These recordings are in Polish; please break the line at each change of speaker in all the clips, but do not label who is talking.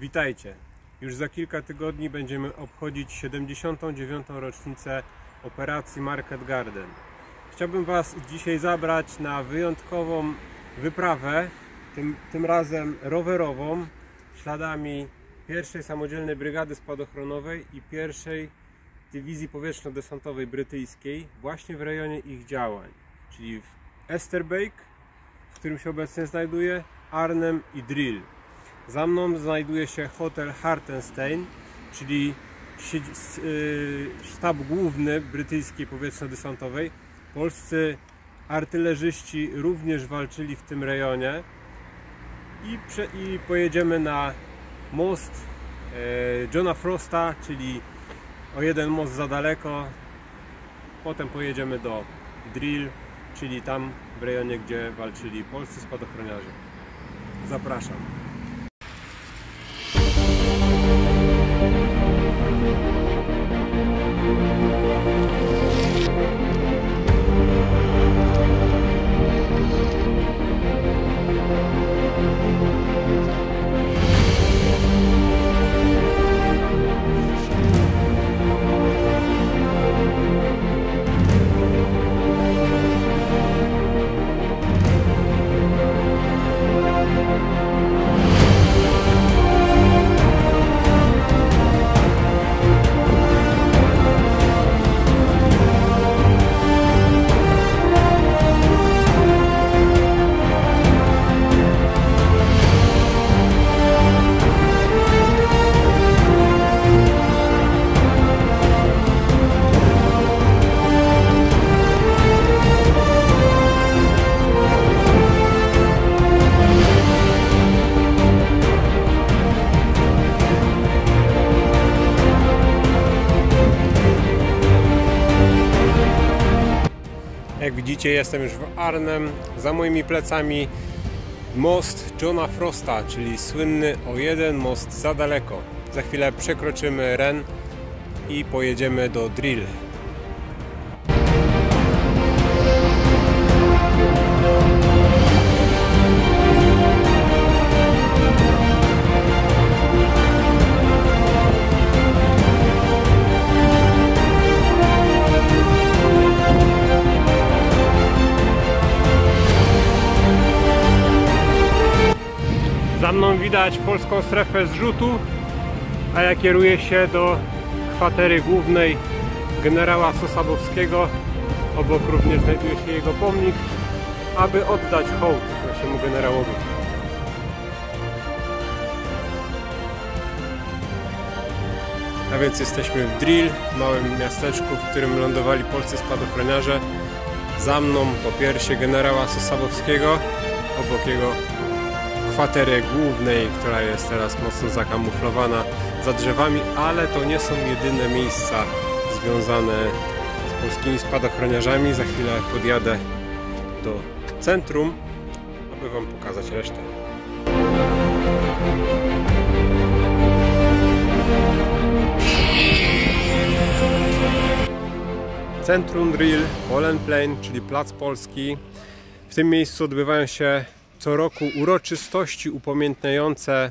Witajcie! Już za kilka tygodni będziemy obchodzić 79. rocznicę operacji Market Garden. Chciałbym Was dzisiaj zabrać na wyjątkową wyprawę, tym, tym razem rowerową, śladami pierwszej samodzielnej brygady spadochronowej i pierwszej dywizji powietrzno-desantowej brytyjskiej właśnie w rejonie ich działań, czyli w Esterbeek, w którym się obecnie znajduje, Arnhem i Drill. Za mną znajduje się hotel Hartenstein, czyli y, sztab główny brytyjskiej powietrzno-desantowej. Polscy artylerzyści również walczyli w tym rejonie i, i pojedziemy na most e, Johna Frosta, czyli o jeden most za daleko. Potem pojedziemy do Drill, czyli tam w rejonie, gdzie walczyli polscy spadochroniarze. Zapraszam. Jak widzicie jestem już w Arnhem. Za moimi plecami most Johna Frosta, czyli słynny o jeden most za daleko. Za chwilę przekroczymy Ren i pojedziemy do Drill. Mną widać polską strefę zrzutu, a ja kieruję się do kwatery głównej generała Sosabowskiego. Obok również znajduje się jego pomnik, aby oddać hołd naszemu generałowi. A więc jesteśmy w Drill, małym miasteczku, w którym lądowali polscy spadochroniarze. Za mną po piersie generała Sosabowskiego, obok jego kwatery głównej, która jest teraz mocno zakamuflowana za drzewami, ale to nie są jedyne miejsca związane z polskimi spadochroniarzami. Za chwilę podjadę do centrum, aby Wam pokazać resztę. Centrum Drill, Polen Plain, czyli Plac Polski. W tym miejscu odbywają się co roku uroczystości upamiętniające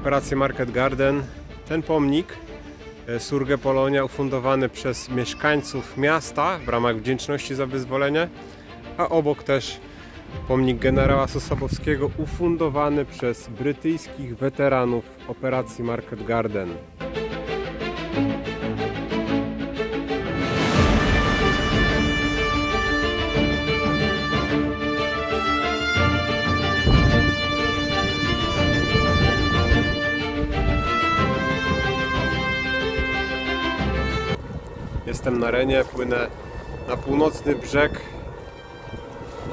operację Market Garden. Ten pomnik e, Surge Polonia ufundowany przez mieszkańców miasta w ramach wdzięczności za wyzwolenie, a obok też pomnik generała Sosabowskiego ufundowany przez brytyjskich weteranów operacji Market Garden. Jestem na Renie, płynę na północny brzeg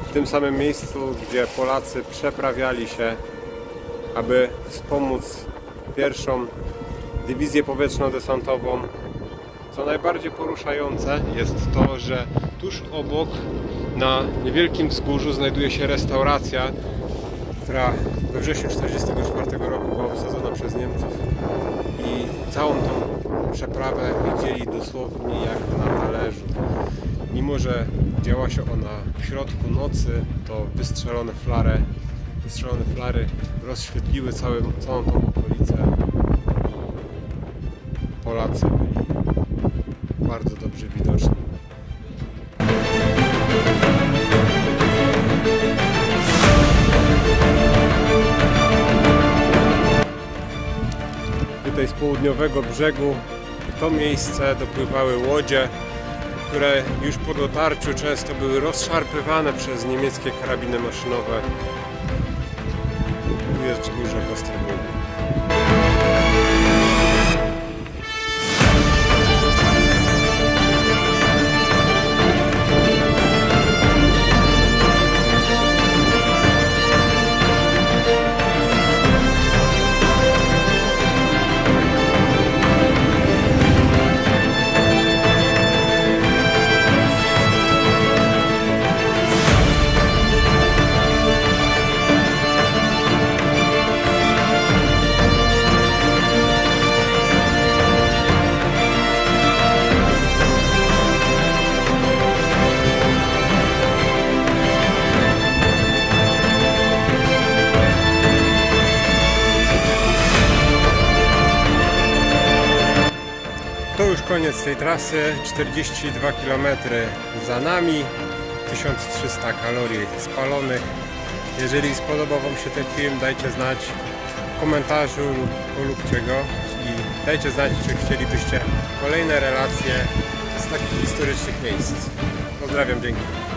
w tym samym miejscu, gdzie Polacy przeprawiali się, aby wspomóc pierwszą dywizję powietrzno-desantową. Co najbardziej poruszające jest to, że tuż obok na niewielkim wzgórzu znajduje się restauracja, która we wrześniu 1944 roku była obsadzona przez Niemców i całą tą przeprawę widzieli dosłownie jak na talerzu. Mimo, że działa się ona w środku nocy, to wystrzelone flare, wystrzelone flary rozświetliły całą, całą tą okolicę. Polacy byli bardzo dobrze widoczni. tutaj z południowego brzegu to miejsce dopływały łodzie, które już po dotarciu często były rozszarpywane przez niemieckie karabiny maszynowe. Tu jest wzgórze. Koniec tej trasy. 42 km za nami. 1300 kalorii spalonych. Jeżeli spodobał Wam się ten film, dajcie znać w komentarzu lub polubcie go i dajcie znać, czy chcielibyście kolejne relacje z takich historycznych miejsc. Pozdrawiam, dzięki.